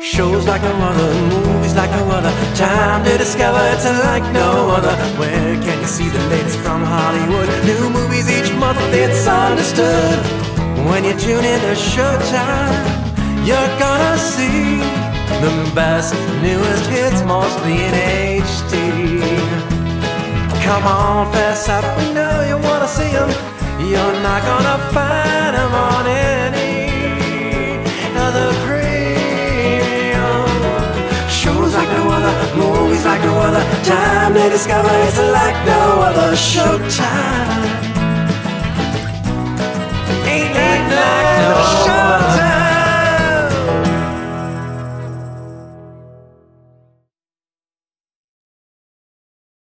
Shows like no other, movies like no other. Time to discover it's like no other. Where can you see the latest from Hollywood? New movies each month, it's understood. When you tune in to Showtime, you're gonna see the best, newest hits, mostly in HD. Come on, fess up, we know you wanna see them. You're not gonna find like no other. Time to discover it's like no other show.